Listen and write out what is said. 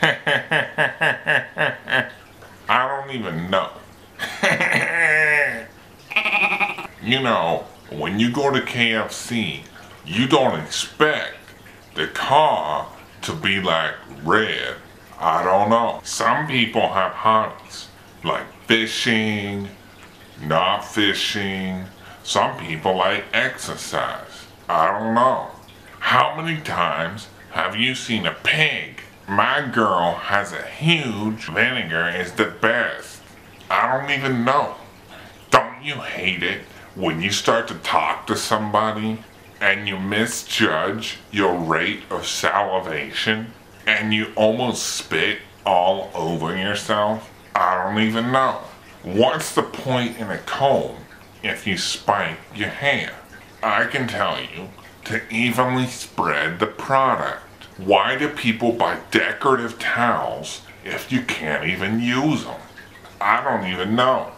I don't even know. you know, when you go to KFC, you don't expect the car to be like red. I don't know. Some people have hobbies like fishing, not fishing. Some people like exercise. I don't know. How many times have you seen a pig? My girl has a huge vinegar is the best. I don't even know. Don't you hate it when you start to talk to somebody and you misjudge your rate of salivation and you almost spit all over yourself? I don't even know. What's the point in a comb if you spike your hair? I can tell you to evenly spread the product. Why do people buy decorative towels if you can't even use them? I don't even know.